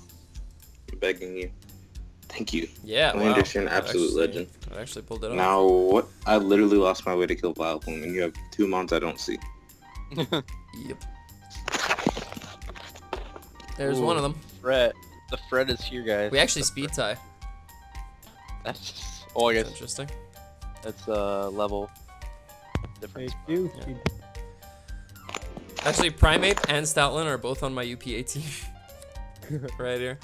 I'm begging you. Thank you. Yeah, wow. Landers, you're an absolute actually- legend. I actually pulled it off. Now what? I literally lost my way to kill Vileplume, and you have two mons I don't see. Yep. There's Ooh. one of them. Fred. The Fred is here, guys. We actually speed tie. That's just. Oh, I That's guess interesting. that's uh level difference. Hey. Yeah. Actually, Primeape and Stoutland are both on my UPA team. right here.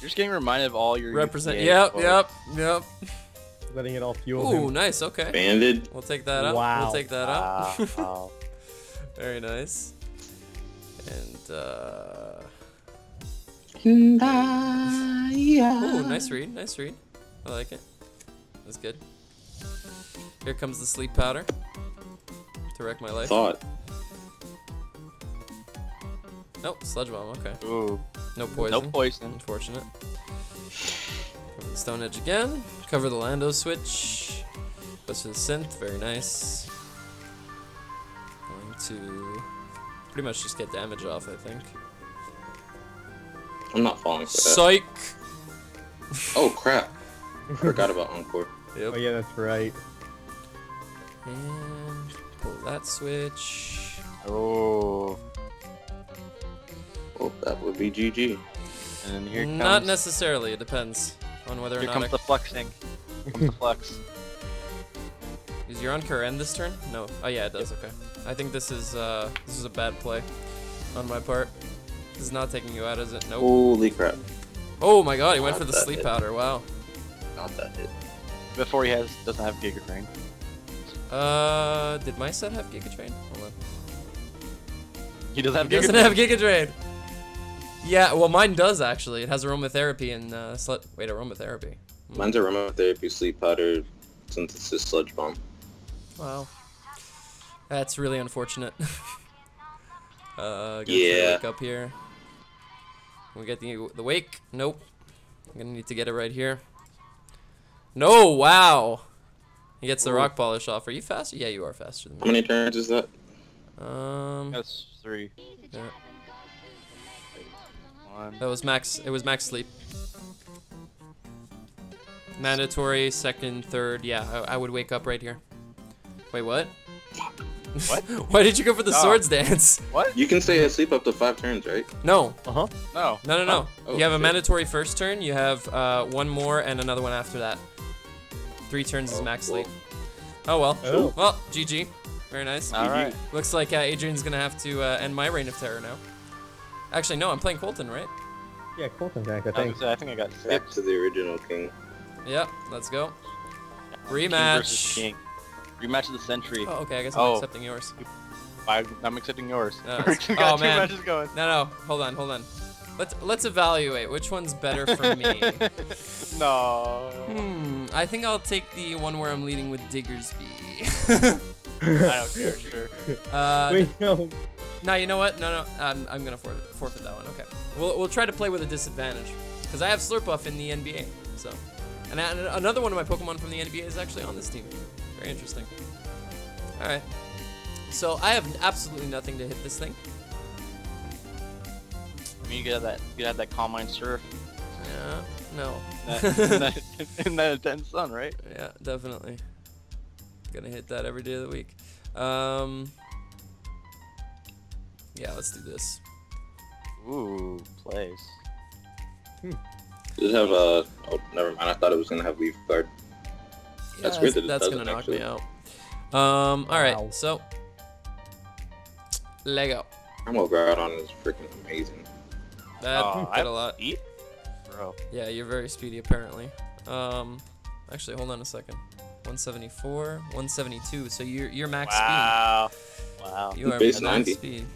You're just getting reminded of all your Represent. UPA Yep, cards. yep, yep. Letting it all fuel Ooh, him. nice. Okay. Banded. We'll take that up. Wow. We'll take that up. Wow. wow. Very nice. And uh Ooh, nice read, nice read. I like it. That's good. Here comes the sleep powder. To wreck my life. Thought. Nope, sludge bomb, okay. Ooh. No poison. No poison. Unfortunate. Cover the Stone Edge again. Cover the Lando switch. Goes to the synth, very nice. Going to pretty much just get damage off, I think. I'm not falling for that. Psych! oh crap! I Forgot about Encore. Yep. Oh yeah, that's right. And pull that switch. Oh. Oh, that would be GG. And here comes. Not necessarily, it depends on whether or Here not comes I... the flexing. Here comes the flex. Is your Encore end this turn? No. Oh yeah, it does, okay. I think this is uh this is a bad play on my part. This is not taking you out, is it? Nope. Holy crap! Oh my god, he went Not for the sleep hit. powder, wow. Not that hit. Before he has doesn't have Giga Drain. Uh, did my set have Giga Drain? Hold on. He doesn't have It doesn't Giga have Giga Drain. Yeah, well, mine does actually. It has aromatherapy and uh, slut. Wait, aromatherapy. Mine's aromatherapy, sleep powder, synthesis, sludge bomb. Wow. That's really unfortunate. uh, go Yeah. Wake up here. We get the the wake. Nope. I'm gonna need to get it right here. No! Wow. He gets the Ooh. rock polish off. Are you faster? Yeah, you are faster than me. How many turns is that? Um, That's three. yeah. One. that was max. It was max sleep. Mandatory second, third. Yeah, I, I would wake up right here. Wait, what? What? Why did you go for the Oh. swords dance? What? You can stay asleep up to five turns, right? No, Uh huh. No. no, no, no. Oh, you have a mandatory first turn. You have uh, one more and another one after that. Three turns is Oh, max well. sleep. Oh well. Oh. Well, GG. Very nice. All right. Looks like uh, Adrian's gonna have to uh, end my reign of terror now. Actually, no. I'm playing Colton, right? Yeah, Colton's back, I I, think. was- I think I got Back to the original king. Yep. Let's go. King versus Rematch. King. Rematch of the century. Oh, okay. I guess I'm Oh. accepting yours. I, I'm accepting yours. Uh, we oh, got two man. matches going. No, no. Hold on, hold on. Let's let's evaluate which one's better for me. no. hmm. I think I'll take the one where I'm leading with Diggersby. I don't care. Sure. uh, Wait, no. No, you know what? No, no. I'm, I'm gonna forfeit, forfeit that one. Okay. We'll, we'll try to play with a disadvantage, because I have Slurpuff in the NBA. So, and a- another one of my Pokemon from the NBA is actually on this team. Very interesting. All right. So I have absolutely nothing to hit this thing. I mean, you could have that. You could have that Calm Mind Surf. Yeah. No. That, in, that, in that intense sun, right? yeah, definitely. Gonna hit that every day of the week. Um. Yeah, let's do this. Ooh, plays. Does it have a? Oh, never mind. I thought it was gonna have leaf guard. That's weird that it that's gonna doesn't, knock me out. Um. All right. Wow. So. Lego. Primal Groudon is freaking amazing. That Oh, did I- a lot. Eat, bro. Yeah, you're very speedy apparently. Um, actually, hold on a second. 174, 172. So you're you're max speed. Wow. Wow. You are Base max 90. speed.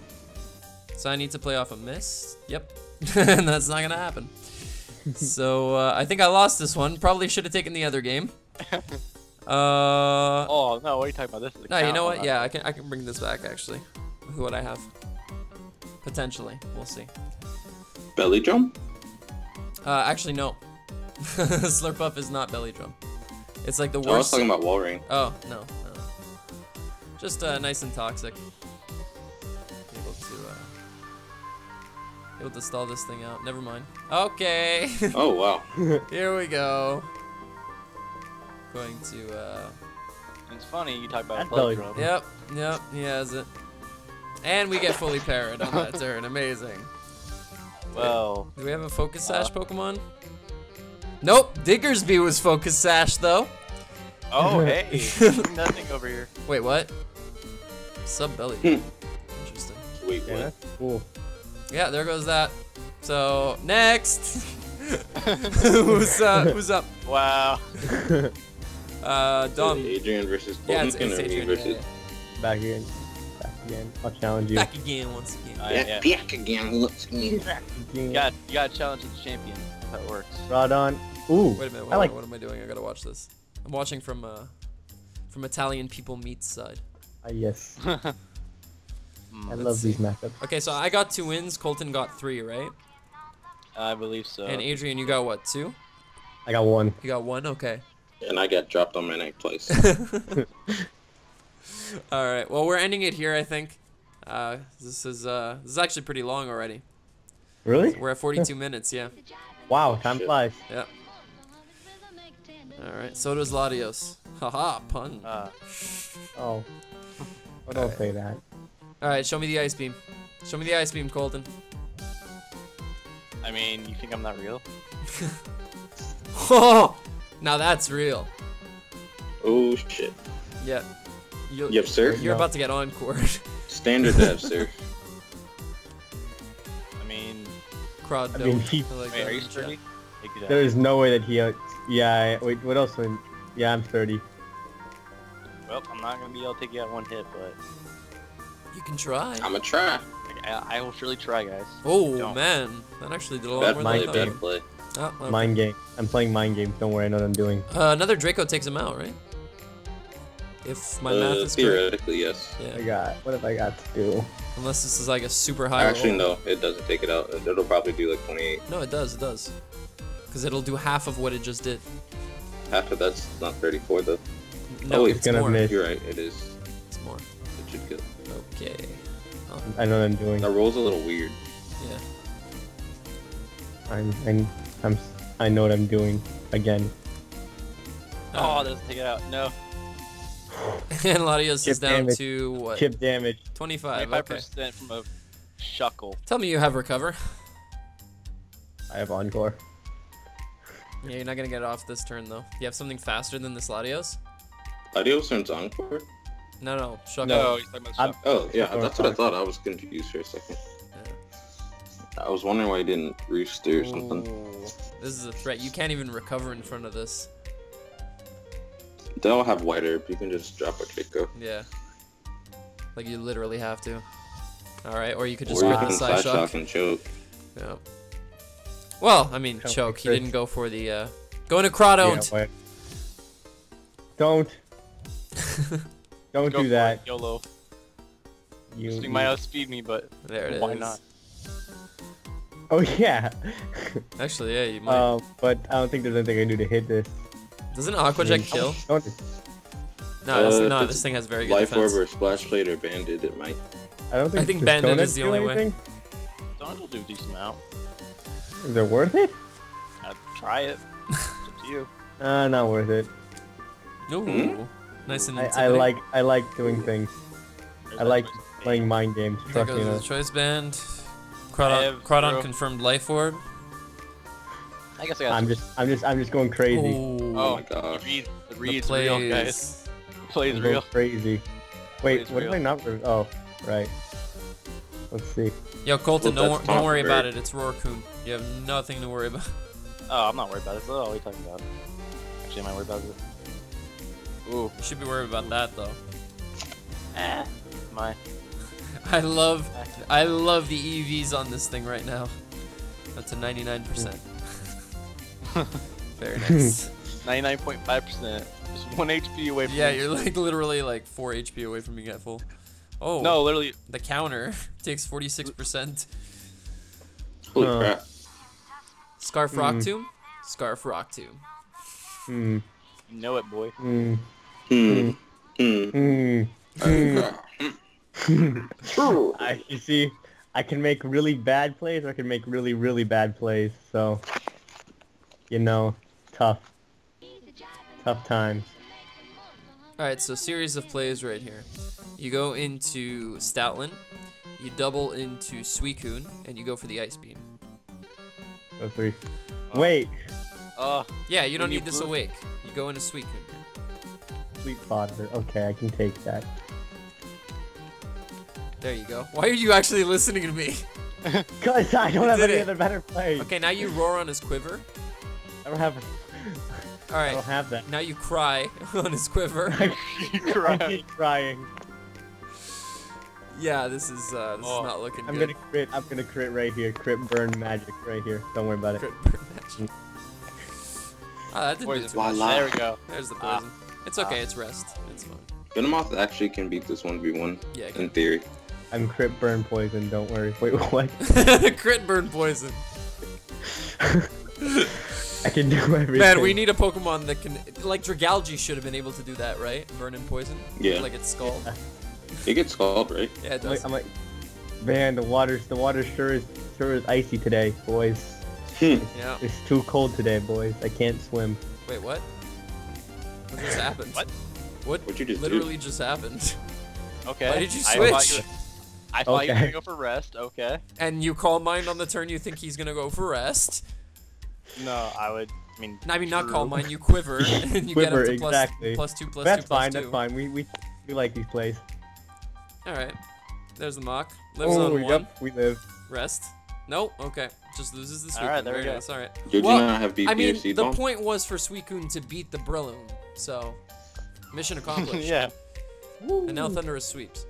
So I need to play off a miss. Yep. and that's not gonna happen. so uh, I think I lost this one. Probably should have taken the other game. Uh, Oh no, what are you talking about? This is no, you know what? Yeah, I can I can bring this back actually. Who would I have? Potentially, we'll see. Belly drum? Uh, actually no. Slurpuff is not belly drum. It's like the Oh, I was talking about Walrein. Oh no, no. Just uh, nice and toxic. Able to uh, able to stall this thing out. Never mind. Okay, Oh wow. here we go. Going to. Uh, It's funny you talk about That's blood belly drum. yep, yep. He has it. And we get fully parried on that turn. Amazing. Well, Do we have a focus sash Uh. Pokemon? Nope. Diggersby was focus sash though. oh hey, nothing over here. Wait, what? Sub belly. Hmm. Interesting. Wait, what? that's cool. Yeah, there goes that. So next, who's uh, who's up? Wow. Uh, Dom. Adrian versus Yeah, it's, it's Adrian. Yeah, versus. yeah. Back again. Back again. I'll challenge you. Back again once again. Uh, yeah. back again. Let's You got you got to challenge the champion. That's how it works. Radon. Ooh. Wait a minute. Wait, I like. what am I doing? I gotta watch this. I'm watching from uh, from Italian People Meets side. Ah, yes. Mm. I love see. these matchups. Okay, so I got two wins. Colton got three, right? I believe so. And Adrian, you got what? Two? I got one. You got one. Okay. And I got dropped on my neck twice. All right. Well, we're ending it here. I think. Uh, this is uh, this is actually pretty long already. Really? We're at 42 minutes. Yeah. Wow, time Shit. flies. Yeah. All right. So does Latios. Haha, pun. Uh, Oh. Oh, don't say that. All right. Show me the ice beam. Show me the ice beam, Colton. I mean, you think I'm not real? Oh, now that's real. oh shit. Yeah. You, Yep, sir. You're No. about to get encore. Standard dev, sir. I mean, Crowd I mean, he- I like wait, are you in chat. sturdy? Take you down. There is no way that he. Uh, yeah. I- Wait. What else? Would, yeah, I'm 30. Well, I'm not gonna be able to take you out one hit, but You can try. I'ma try. I, I will surely try, guys. Oh Don't. man, that actually did a lot Bad more than I bad thought. Play. Oh, okay. Mind game. I'm playing mind games. Don't worry. I know what I'm doing. Uh, another Draco takes him out, right? If my math Uh, is correct. theoretically, yes. I got. What have I got to do? Unless this is like a super high. Actually, roll. no, it doesn't take it out. It'll probably do like 28. No, it does. It does. Because it'll do half of what it just did. Half of that's not 34 though. No, Oh, it's, it's gonna more. miss. You're right, it is. It's more. It should kill. Okay. Oh, I know what I'm doing. That roll's a little weird. yeah. I'm. I'm. I'm. I know what I'm doing. Again. Oh, ah. it doesn't take it out. No. and Latios is down damage. to what? Chip damage. 25. 25% Okay. from a shuckle. Tell me you have recover. I have encore. Yeah, you're not gonna get it off this turn though. You have something faster than this Latios? Adios turns encore? No, no. Shut No, he's talking about shuckle. Oh, yeah, that's what I thought. I was confused for a second. I was wondering why he didn't roost or something. This is a threat. You can't even recover in front of this. They all have white herb. You can just drop a Draco. Yeah. Like you literally have to. Alright, or you could just Or you get the side side shock. shock and choke. Yeah. Well, I mean, Choke choke. He didn't go for the, uh... Go into Crawdon't! Yeah. Don't. Don't Go do that. YOLO. You. This thing might outspeed me, but there it is. why not? Oh yeah. Actually, yeah, you might. um, but I don't think there's anything I can do to hit this. Doesn't Aqua Jet kill? No, it's, Uh, no, if this thing has very good Life defense. Orb or Splash Plate or Banded, it might. I don't think. I think Banded Donut is the do only way. anything? Donut will do a decent amount. Is it worth it? I'd try it. It's up to you. Uh, not worth it. Ooh, Hmm? nice and I, I like I like doing things. There's I like playing mind games. There goes the choice band. I Crawdaunt, have Crawdaunt confirmed life orb. I guess I got I'm just I'm just I'm just going crazy. Ooh, Oh my god! The read, the the read's real, guys. plays. The play's I'm going real. crazy. Wait, Plays what real. did I not? Oh, right. Let's see. Yo, Colton, Well, don't, don't worry Tom about it. It's Rorcoon. You have nothing to worry about. Oh, I'm not worried about it. Oh, what are you talking about? Actually, am I worried about it? Ooh. You should be worried about that though. Eh. My. I love, I love the EVs on this thing right now. That's a 99%. Very nice. 99.5%. Just one HP away from yeah, you're like literally like 4 HP away from being at full. Oh, No, literally. the counter takes 46%. Holy Huh. crap. Scarf Hmm. Rock Tomb? Scarf Rock Tomb. Hmm. You know it, boy. Hmm. Hmm. Hmm. Hmm. Hmm. I, you see, I can make really bad plays or I can make really, really bad plays. So, you know, tough. Tough times. Alright, so series of plays right here. You go into Stoutland, you double into Suicune, and you go for the Ice Beam. Go three. Wait, Oh, Yeah, you don't When you need this awake. You go into Suicune. sweet father. Okay, I can take that. There you go. Why are you actually listening to me? Cause I don't have any it. other better plays. Okay, now you roar on his quiver. I don't have. I Alright, don't have that. now you cry on his quiver. I keep crying. yeah, this is uh, this Oh, is not looking I'm good. gonna crit. I'm gonna crit right here. Crit burn magic right here. Don't worry about it. Crit burn magic. Ah, that didn't do Poison. too much. There we go. There's the Ah. poison. It's okay, it's rest. It's fine. Venomoth actually can beat this 1v1 Yeah, in theory. I'm crit burn poison. Don't worry. Wait, what? Crit burn poison. I can do everything. Man, we need a Pokemon that can, like Dragalge should have been able to do that, right? Burn and poison. Yeah. Like its skull. It gets scald, right? Yeah, it I'm does. like, I'm like, man, the water's the water sure is sure is icy today, boys. Hmm. Yeah. It's too cold today, boys. I can't swim. Wait, what? What just happened? What? What? What'd you just do? literally just happened? Okay. Why did you I switch? You- I thought you were gonna go for rest. Okay. And you Calm Mind on the turn you think he's gonna go for rest. No, I would. I mean. I mean, not call true. mine, you quiver, and you Quiver, get up to plus, exactly. plus two, plus that's two, plus fine. two. That's fine. We we we like these plays. Alright. There's the mock. Lives oh, on one. yep, we live. Rest. Nope. Okay. Just loses the Suicune. Alright, there we go. nice. Alright. Did Well, you not have BP I mean, or the Bomb? point was for Suicune to beat the Breloom. So, mission accomplished. yeah. And now Thundurus sweeps.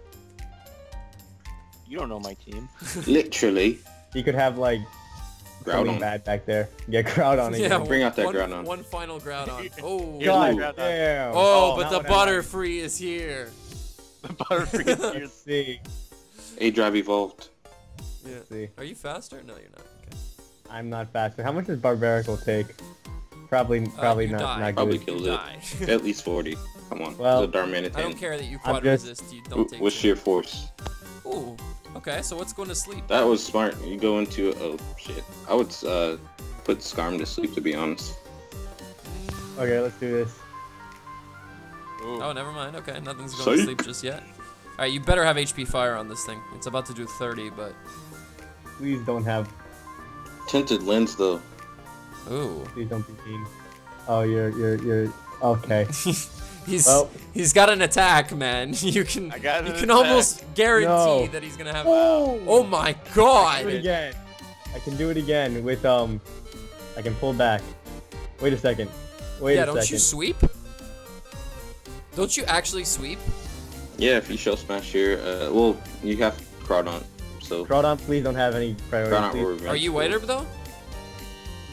You don't know my team. Literally. You could have like something Groudon. bad back there. Get Groudon again. Yeah, Bring out that one, Groudon. One final Groudon. Oh. God my damn. Oh, Oh, but the what I. Butterfree is here. The Butterfree is here. See. A drive evolved. Yeah. See. Are you faster? No, you're not. Okay. I'm not faster. How much does Barbaracle take? Probably, Uh, probably you not, die. not Probably good. kills it. At least 40. Come on. Well, it's a Darmanitan. I don't care that you I'm quad just- resist. You don't take. What's two. your force? Ooh. Okay, so what's going to sleep? That was smart. You go into oh shit. I would uh put Scarm to sleep to be honest. Okay, let's do this. Ooh. Oh, never mind. Okay, nothing's going Psych. to sleep just yet. All right, you better have HP fire on this thing. It's about to do 30, but Please don't have. Tinted lens though. ooh. Please don't be mean. Oh, you're, you're, you're. Okay. he's Well- he's got an attack, man. You can I got you can attack. almost guarantee No. that he's gonna have. Oh, Oh my do it god! again. I can do it again with um. I can pull back. Wait a second. Wait yeah, a don't you sweep? Don't you actually sweep? Yeah, if you shell smash here, uh well you have Groudon, so Groudon, please don't have any priority. Groudon will Are you for white herb though?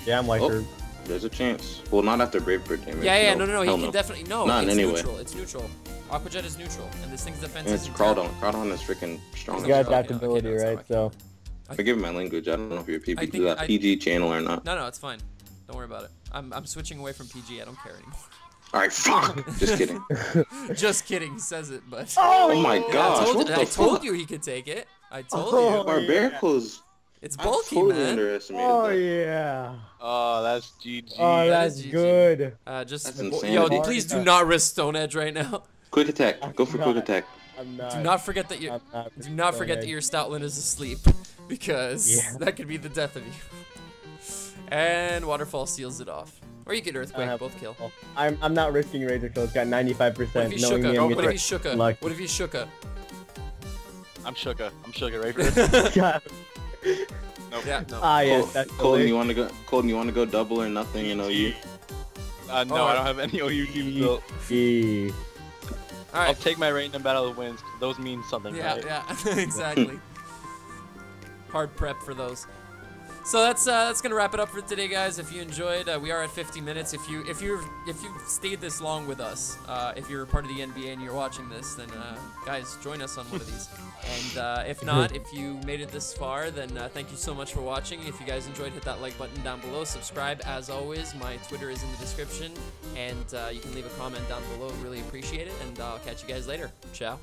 Yeah, I'm white Oh. Herb. There's a chance. Well not after Brave Bird damage. Yeah, yeah, no, no, no. He hell can definitely no. Not in it's any way. neutral. It's neutral. Aqua Jet is neutral, and this thing's defense And it's intact. Groudon. Groudon is freaking strong. He's He's got okay, okay, adaptability, right? So. Forgive my language. I don't know if you're a I PG, think that I- PG channel or not. No, no, it's fine. Don't worry about it. I'm I'm switching away from PG. I don't care anymore. Alright, fuck. Just kidding. Just kidding. He says it, but. Oh my Yeah, I told, what you, the I told fuck? you he could take it. I told Oh, you. Barbaracles. It's bulky, totally man. underestimated Oh that. yeah. Oh, that's GG. Oh, That that's is GG. good. Uh, just That's yo, insanity. please do not risk Stone Edge right now. Quick attack. Go for quick attack. I'm not. Do not forget that you. I'm not Do not forget that your Stoutland is asleep, because Yeah. that could be the death of you. And Waterfall seals it off. Or you could Earthquake, have- both kill. I'm, I'm not risking Razor Kill. It's got 95%. What if he knowing me, Shuca? What if he shook lucky. What if he Shuca? I'm Shuca. I'm Shuca right for this. God. Nope. Yeah, no. Ah, yes, Col- that's Colton, you want to go? Colton, you want to go double or nothing? You know you. Uh, no, Oh, I don't have any OU teams built. E. All I'll take my random battle wins. 'cause Those mean something, Yeah, right? yeah, exactly. Hard prep for those. So that's uh, that's gonna wrap it up for today, guys. If you enjoyed, uh, we are at 50 minutes. If you if you if you stayed this long with us, uh, if you're part of the NBA and you're watching this, then uh, guys, join us on one of these. And uh, if not, if you made it this far, then uh, thank you so much for watching. If you guys enjoyed, hit that like button down below. Subscribe as always. My Twitter is in the description, and you can leave a comment down below. Really appreciate it. And I'll catch you guys later. Ciao.